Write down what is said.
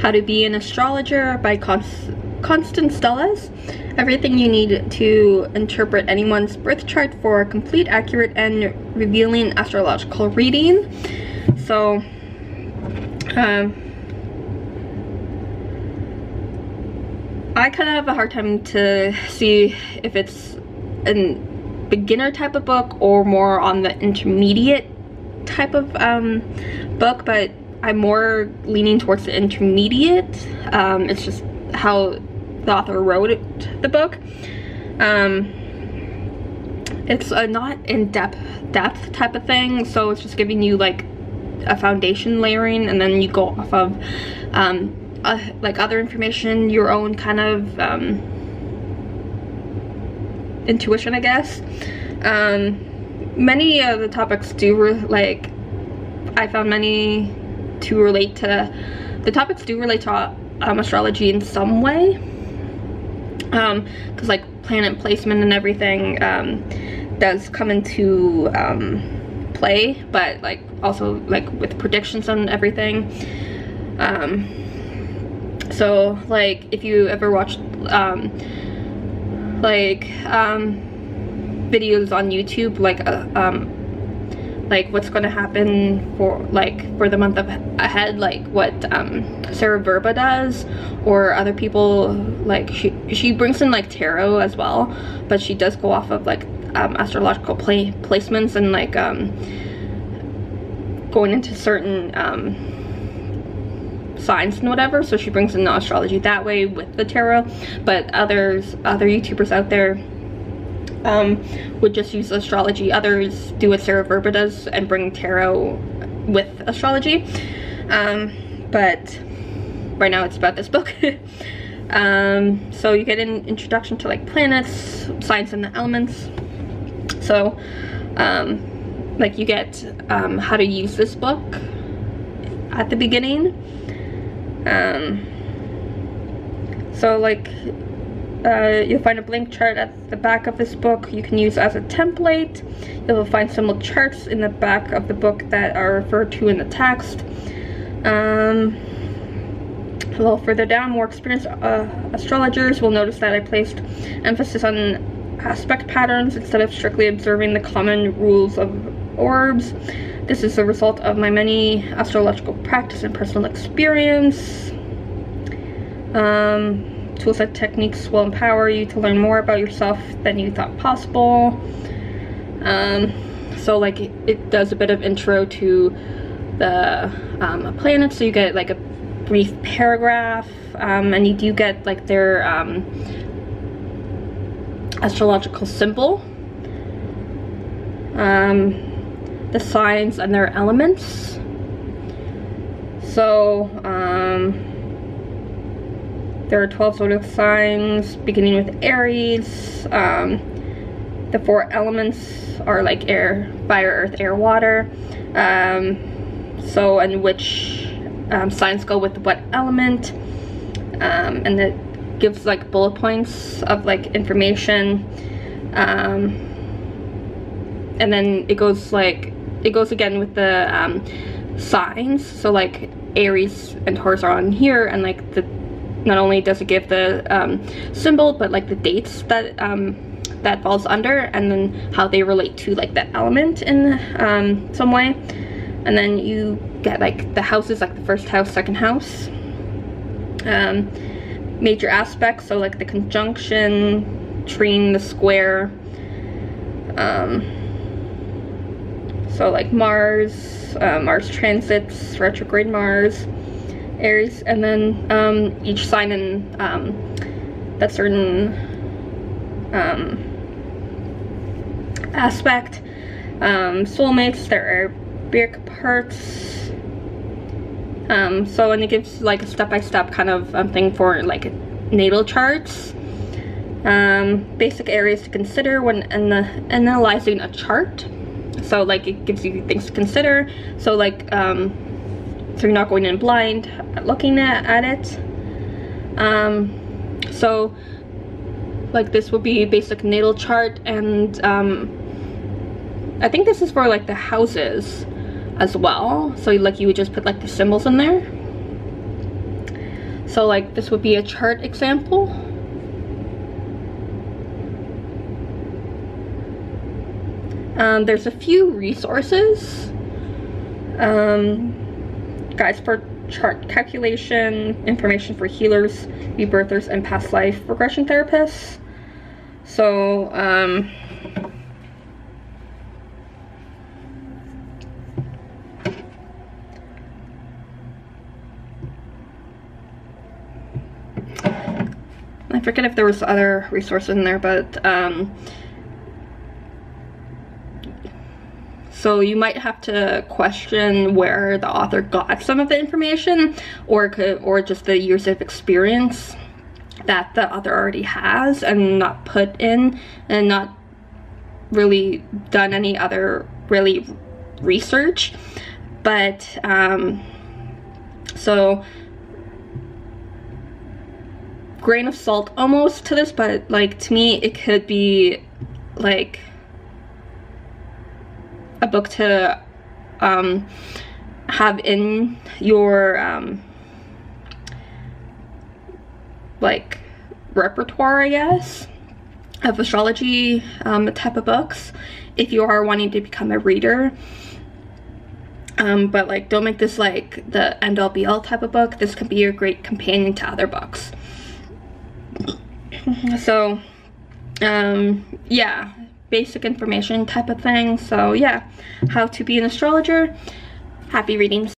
How to Be an Astrologer by Const Constance Stellas. Everything you need to interpret anyone's birth chart for a complete, accurate, and revealing astrological reading. So, um, I kind of have a hard time to see if it's a beginner type of book or more on the intermediate type of um, book, but I'm more leaning towards the intermediate. Um, it's just how the author wrote it, the book. Um, it's a not in-depth depth type of thing, so it's just giving you like a foundation layering and then you go off of um, uh, like other information, your own kind of um, intuition, I guess. Um, many of the topics do like I found many to relate to the topics do relate to um, astrology in some way. Um because like planet placement and everything um does come into um play but like also like with predictions and everything. Um so like if you ever watched um like um videos on youtube like uh, um like what's going to happen for like for the month of ahead like what um sarah verba does or other people like she she brings in like tarot as well but she does go off of like um, astrological play placements and like um going into certain um signs and whatever so she brings in the astrology that way with the tarot but others other youtubers out there um, would just use astrology. Others do what Sarah Verba does and bring tarot with astrology. Um, but right now it's about this book. um, so you get an introduction to like planets, science and the elements. So um, like you get um, how to use this book at the beginning. Um, so like uh, you'll find a blank chart at the back of this book you can use as a template. You'll find some charts in the back of the book that are referred to in the text. Um, a little further down, more experienced uh, astrologers will notice that I placed emphasis on aspect patterns instead of strictly observing the common rules of orbs. This is a result of my many astrological practice and personal experience. Um, Tools and techniques will empower you to learn more about yourself than you thought possible. Um, so like it, does a bit of intro to the um, planet, so you get like a brief paragraph, um, and you do get like their um, astrological symbol, um, the signs and their elements. So, um, there are 12 zodiac signs, beginning with Aries. Um, the four elements are like air, fire, earth, air, water. Um, so, and which um, signs go with what element. Um, and it gives like bullet points of like information. Um, and then it goes like, it goes again with the um, signs. So like Aries and Taurus are on here and like the not only does it give the um, symbol, but like the dates that um, that falls under and then how they relate to like the element in um, some way. And then you get like the houses, like the first house, second house. Um, major aspects, so like the conjunction, trine, the square. Um, so like Mars, uh, Mars transits, retrograde Mars, Aries, and then um, each sign in um, that certain um, aspect. Um, soulmates, there are big parts. Um, so, and it gives like a step-by-step -step kind of um, thing for like natal charts. basic areas to consider when analyzing a chart. So like it gives you things to consider. So like um, so you're not going in blind looking at, at it um, so like this will be basic natal chart and um, I think this is for like the houses as well so like you would just put like the symbols in there So like this would be a chart example. Um, there's a few resources. Um, guides for chart calculation, information for healers, rebirthers, and past life regression therapists. So, um, I forget if there was other resources in there, but um, so you might have to question where the author got some of the information or could, or just the years of experience that the author already has and not put in and not really done any other really research. But um, so grain of salt almost to this, but like to me it could be like a book to um, have in your um, like repertoire, I guess, of astrology um, type of books if you are wanting to become a reader. Um, but like don't make this like the end all be all type of book. This can be a great companion to other books. so um yeah basic information type of thing. So yeah how to be an astrologer. Happy readings